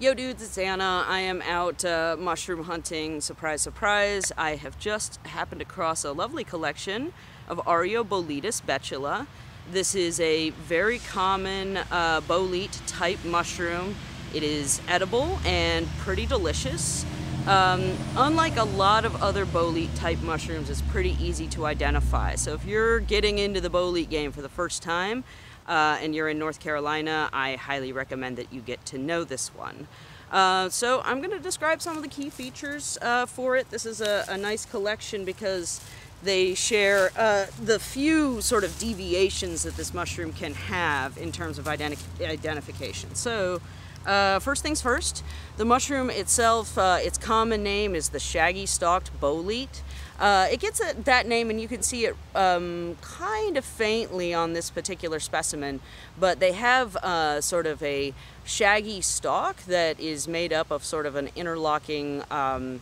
Yo dudes, it's Anna. I am out uh, mushroom hunting. Surprise, surprise. I have just happened across a lovely collection of Aureoboletus betula. This is a very common uh, bolete type mushroom. It is edible and pretty delicious. Um, unlike a lot of other bolete type mushrooms, it's pretty easy to identify. So if you're getting into the bolete game for the first time, uh, and you're in North Carolina, I highly recommend that you get to know this one. Uh, so I'm going to describe some of the key features uh, for it. This is a, a, nice collection because they share uh, the few sort of deviations that this mushroom can have in terms of identi identification. So uh, first things first, the mushroom itself, uh, its common name is the shaggy stalked bolete. Uh, it gets a, that name, and you can see it um, kind of faintly on this particular specimen, but they have uh, sort of a shaggy stalk that is made up of sort of an interlocking, um,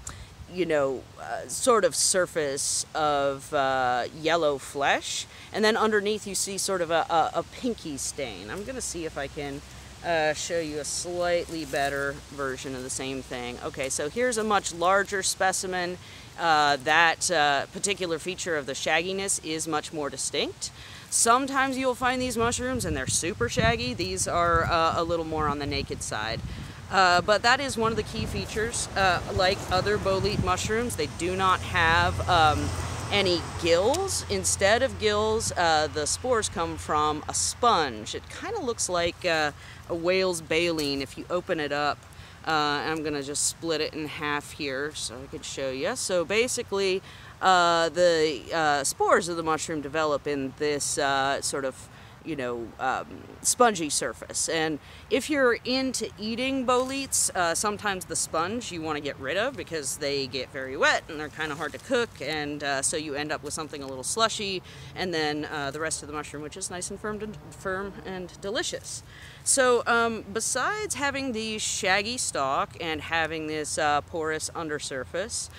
you know, uh, sort of surface of uh, yellow flesh, and then underneath you see sort of a, a, a pinky stain. I'm going to see if I can uh, show you a slightly better version of the same thing. Okay, so here's a much larger specimen. Uh, that uh, particular feature of the shagginess is much more distinct. Sometimes you'll find these mushrooms and they're super shaggy. These are uh, a little more on the naked side. Uh, but that is one of the key features. Uh, like other bolete mushrooms, they do not have um, any gills. Instead of gills, uh, the spores come from a sponge. It kind of looks like uh, a whale's baleen if you open it up. Uh, I'm going to just split it in half here so I can show you. So basically, uh, the uh, spores of the mushroom develop in this uh, sort of you know, um, spongy surface. And if you're into eating boletes, uh, sometimes the sponge you want to get rid of because they get very wet and they're kind of hard to cook. And uh, so you end up with something a little slushy and then uh, the rest of the mushroom, which is nice and firm, and, firm and delicious. So um, besides having the shaggy stalk and having this uh, porous undersurface,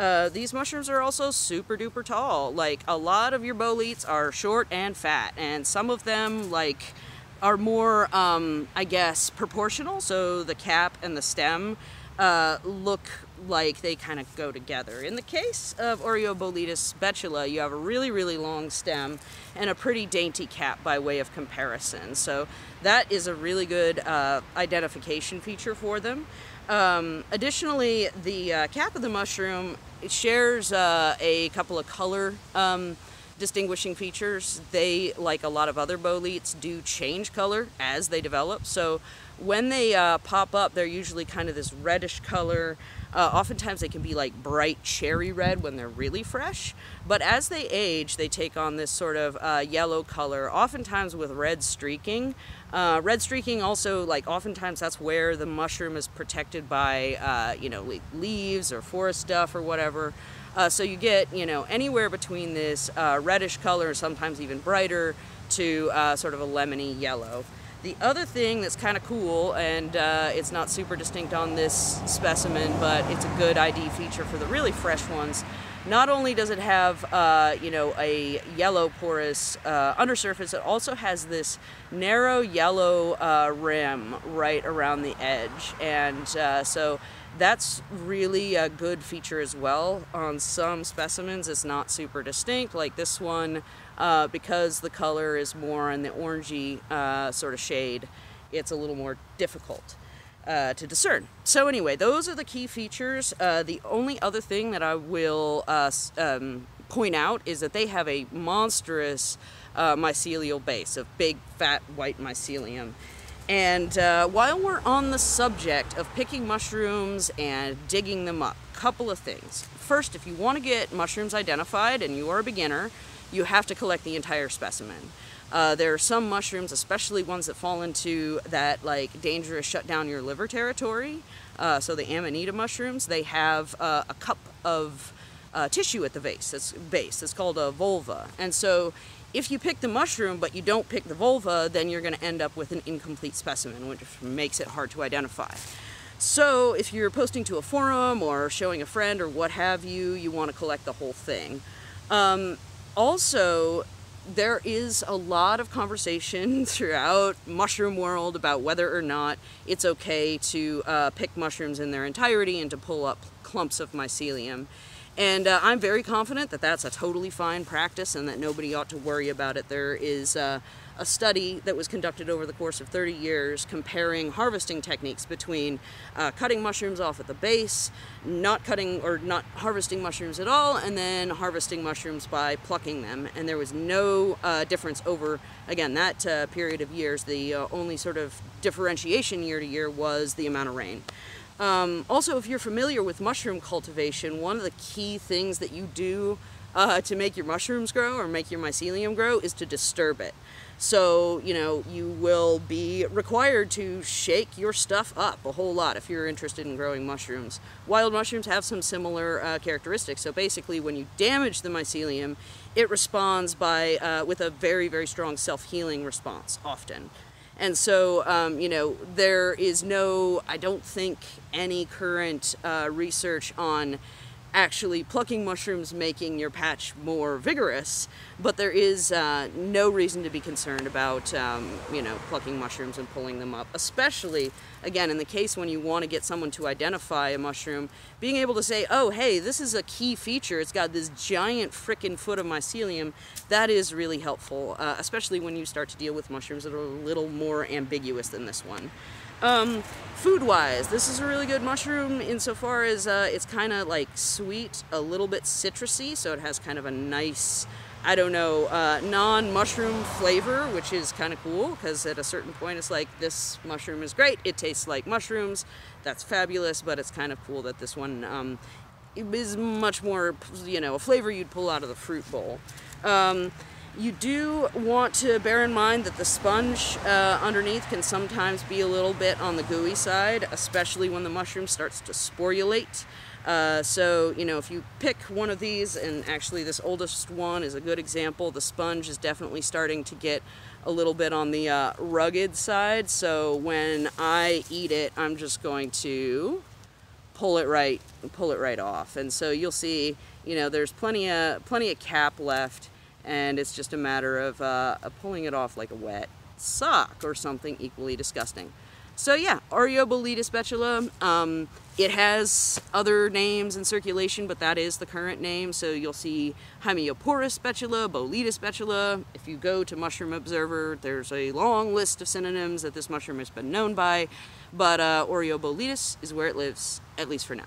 uh, these mushrooms are also super duper tall. Like a lot of your boletes are short and fat, and some of them like are more, um, I guess, proportional. So the cap and the stem uh, look like they kind of go together. In the case of Aureoboletus betula, you have a really, really long stem and a pretty dainty cap by way of comparison. So that is a really good uh, identification feature for them. Um, additionally, the uh, cap of the mushroom shares uh, a couple of color um, distinguishing features. They, like a lot of other boletes, do change color as they develop. So when they uh, pop up, they're usually kind of this reddish color. Uh, oftentimes they can be like bright cherry red when they're really fresh, but as they age, they take on this sort of uh, yellow color, oftentimes with red streaking. Uh, red streaking also, like oftentimes that's where the mushroom is protected by, uh, you know, leaves or forest stuff or whatever. Uh, so you get, you know, anywhere between this uh, reddish color, sometimes even brighter, to sort of a lemony yellow. The other thing that's kind of cool, and uh, it's not super distinct on this specimen, but it's a good ID feature for the really fresh ones. Not only does it have, uh, you know, a yellow porous uh, undersurface, it also has this narrow yellow uh, rim right around the edge. And uh, so that's really a good feature as well. On some specimens, it's not super distinct, like this one, uh, because the color is more in the orangey uh, sort of shade, it's a little more difficult. Uh, to discern. So anyway, those are the key features. Uh, the only other thing that I will uh, um, point out is that they have a monstrous uh, mycelial base of big, fat, white mycelium. And uh, while we're on the subject of picking mushrooms and digging them up, a couple of things. First, if you want to get mushrooms identified and you are a beginner, you have to collect the entire specimen. Uh, there are some mushrooms, especially ones that fall into that like dangerous shut down your liver territory. Uh, so the amanita mushrooms, they have uh, a cup of uh, tissue at the base. It's base. It's called a vulva. And so if you pick the mushroom but you don't pick the vulva, then you're going to end up with an incomplete specimen, which makes it hard to identify. So if you're posting to a forum or showing a friend or what have you, you want to collect the whole thing. Um, also, there is a lot of conversation throughout mushroom world about whether or not it's okay to uh, pick mushrooms in their entirety and to pull up clumps of mycelium. And uh, I'm very confident that that's a totally fine practice and that nobody ought to worry about it. There is uh, a study that was conducted over the course of 30 years comparing harvesting techniques between uh, cutting mushrooms off at the base, not cutting or not harvesting mushrooms at all, and then harvesting mushrooms by plucking them. And there was no uh, difference over, again, that uh, period of years. The uh, only sort of differentiation year to year was the amount of rain. Um, also, if you're familiar with mushroom cultivation, one of the key things that you do uh, to make your mushrooms grow or make your mycelium grow is to disturb it. So, you know, you will be required to shake your stuff up a whole lot if you're interested in growing mushrooms. Wild mushrooms have some similar uh, characteristics. So basically, when you damage the mycelium, it responds by uh, with a very, very strong self-healing response often. And so, um, you know, there is no, I don't think, any current uh, research on actually plucking mushrooms making your patch more vigorous, but there is uh, no reason to be concerned about, um, you know, plucking mushrooms and pulling them up, especially, again, in the case when you want to get someone to identify a mushroom, being able to say, oh, hey, this is a key feature, it's got this giant frickin' foot of mycelium, that is really helpful, uh, especially when you start to deal with mushrooms that are a little more ambiguous than this one. Um, Food-wise, this is a really good mushroom insofar as uh, it's kind of like sweet, a little bit citrusy, so it has kind of a nice, I don't know, uh, non-mushroom flavor, which is kind of cool because at a certain point it's like, this mushroom is great, it tastes like mushrooms, that's fabulous, but it's kind of cool that this one um, is much more, you know, a flavor you'd pull out of the fruit bowl. Um, you do want to bear in mind that the sponge uh, underneath can sometimes be a little bit on the gooey side, especially when the mushroom starts to sporulate. Uh, so, you know, if you pick one of these, and actually this oldest one is a good example, the sponge is definitely starting to get a little bit on the uh, rugged side. So when I eat it, I'm just going to pull it right, pull it right off. And so you'll see, you know, there's plenty of, plenty of cap left and it's just a matter of uh, pulling it off like a wet sock or something equally disgusting. So yeah, Boletus betula. Um, it has other names in circulation, but that is the current name. So you'll see Heimioporus betula, Boletus betula. If you go to Mushroom Observer, there's a long list of synonyms that this mushroom has been known by. But uh, Boletus is where it lives, at least for now.